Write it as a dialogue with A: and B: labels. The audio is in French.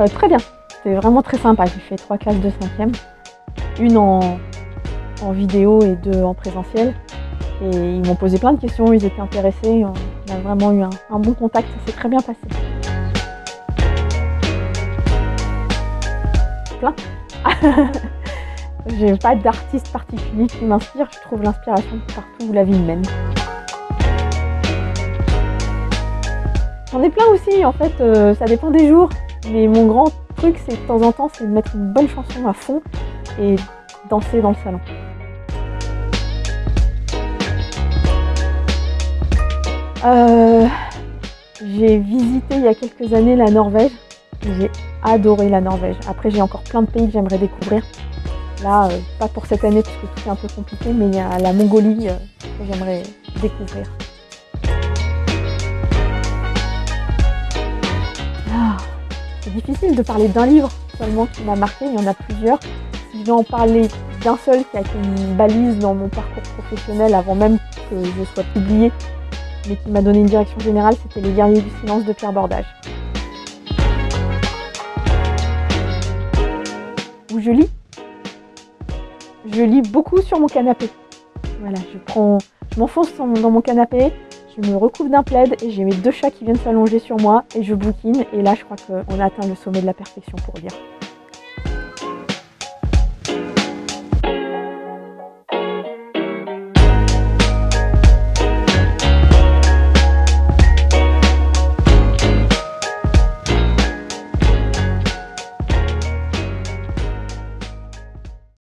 A: Euh, très bien, c'était vraiment très sympa. J'ai fait trois classes de cinquième, une en, en vidéo et deux en présentiel. Et ils m'ont posé plein de questions, ils étaient intéressés. On a vraiment eu un, bon contact, ça s'est très bien passé. Plein. J'ai pas d'artiste particulier qui m'inspire, je trouve l'inspiration partout où la vie mène. J'en ai plein aussi, en fait, euh, ça dépend des jours. Mais mon grand truc, c'est de temps en temps, c'est de mettre une bonne chanson à fond et danser dans le salon. Euh, j'ai visité il y a quelques années la Norvège. J'ai adoré la Norvège. Après, j'ai encore plein de pays que j'aimerais découvrir. Là, euh, pas pour cette année parce que tout est un peu compliqué, mais il y a la Mongolie euh, que j'aimerais découvrir. Ah, c'est difficile de parler d'un livre seulement qui m'a marqué, il y en a plusieurs. Si je vais en parler d'un seul qui a été une balise dans mon parcours professionnel avant même que je sois publié, mais qui m'a donné une direction générale, c'était Les guerriers du silence de Pierre Bordage. Où je lis. Je lis beaucoup sur mon canapé. Voilà, je prends, je m'enfonce dans mon canapé, je me recouvre d'un plaid et j'ai mes deux chats qui viennent s'allonger sur moi et je bouquine. Et là, je crois qu'on a atteint le sommet de la perfection pour lire.